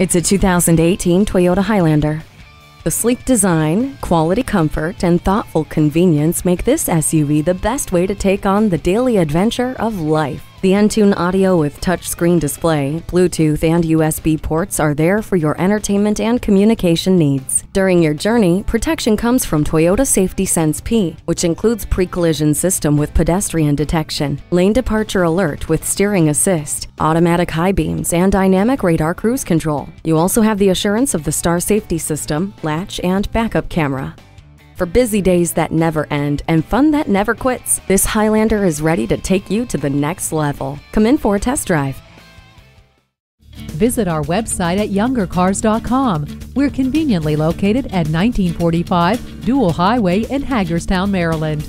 It's a 2018 Toyota Highlander. The sleek design, quality comfort, and thoughtful convenience make this SUV the best way to take on the daily adventure of life. The Entune audio with touchscreen display, Bluetooth, and USB ports are there for your entertainment and communication needs. During your journey, protection comes from Toyota Safety Sense P, which includes pre-collision system with pedestrian detection, lane departure alert with steering assist, automatic high beams, and dynamic radar cruise control. You also have the assurance of the Star Safety System, latch, and backup camera. For busy days that never end and fun that never quits, this Highlander is ready to take you to the next level. Come in for a test drive. Visit our website at youngercars.com. We're conveniently located at 1945 Dual Highway in Hagerstown, Maryland.